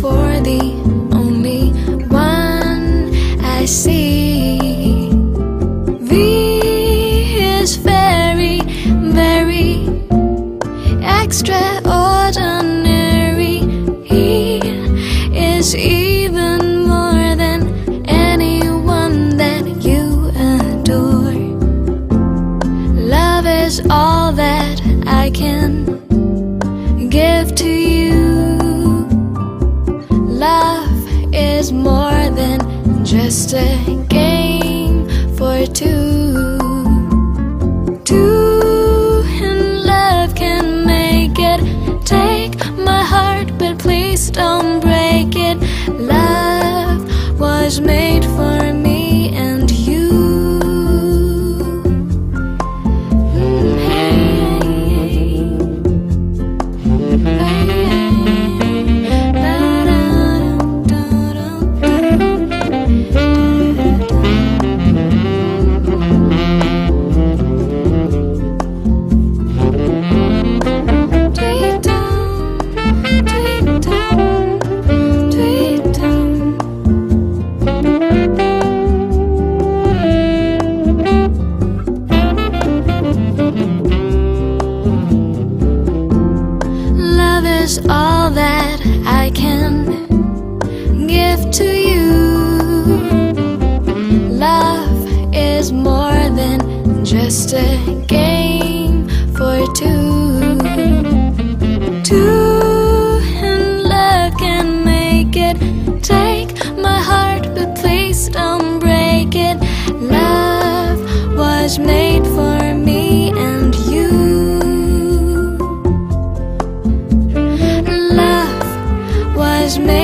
for the only one I see. V is very, very extraordinary. He is even more than anyone that you adore. Love is all that I can. Is more than just a game for two. All that I can give to you. Love is more than just a game for two. Two in love can make it. Take my heart, but please don't break it. Love was made just made